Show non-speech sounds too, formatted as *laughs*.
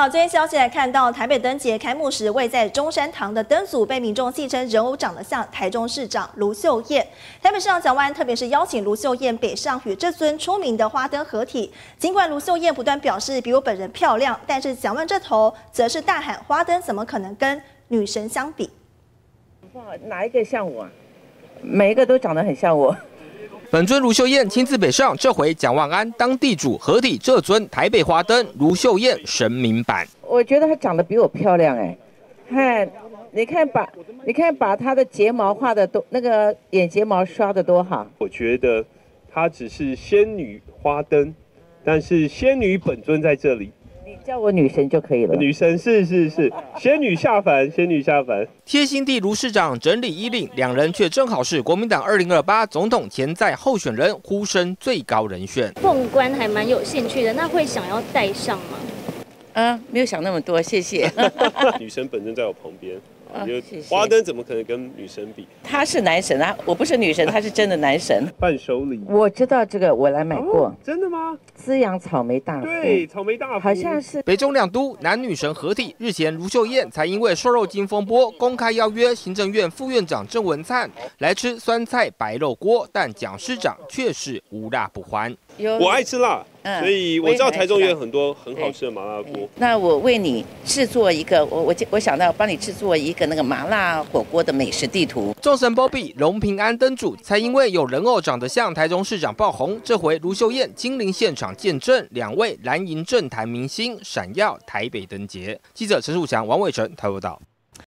好，最新消息来看到台北灯节开幕时，位在中山堂的灯组被民众戏称人偶长得像台中市长卢秀燕。台北市长蒋万特别是邀请卢秀燕北上与这尊出名的花灯合体。尽管卢秀燕不断表示比我本人漂亮，但是蒋万这头则是大喊花灯怎么可能跟女神相比？哪一个像我？每一个都长得很像我。本尊卢秀燕亲自北上，这回蒋万安当地主合体这尊台北花灯卢秀燕神明版。我觉得她长得比我漂亮哎，看，你看把，你看把她的睫毛画的多，那个眼睫毛刷的多好。我觉得她只是仙女花灯，但是仙女本尊在这里。叫我女神就可以了。女神是是是，仙女下凡，仙女下凡。贴心地卢市长整理衣领，两人却正好是国民党二零二八总统潜在候选人，呼声最高人选。凤冠还蛮有兴趣的，那会想要戴上吗？嗯，没有想那么多，谢谢。*laughs* *laughs* 女神本身在我旁边。花灯怎么可能跟女神比？他是男神啊，我不是女神，他是真的男神。伴手礼，我知道这个，我来买过。真的吗？滋养草莓大福。对，草莓大福好像是北中两都男女神合体。日前卢秀燕才因为瘦肉精风波，公开邀约行政院副院长郑文灿来吃酸菜白肉锅，但蒋市长却是无辣不欢。我爱吃辣，所以我知道台中也有很多很好吃的麻辣锅。那我为你制作一个，我我我想到帮你制作一个那个麻辣火锅的美食地图。众神 Bobby 龙平安灯主才因为有人偶长得像台中市长爆红，这回卢秀燕亲临现场见证两位蓝营政坛明星闪耀台北灯节。记者陈树强、王伟成台报道。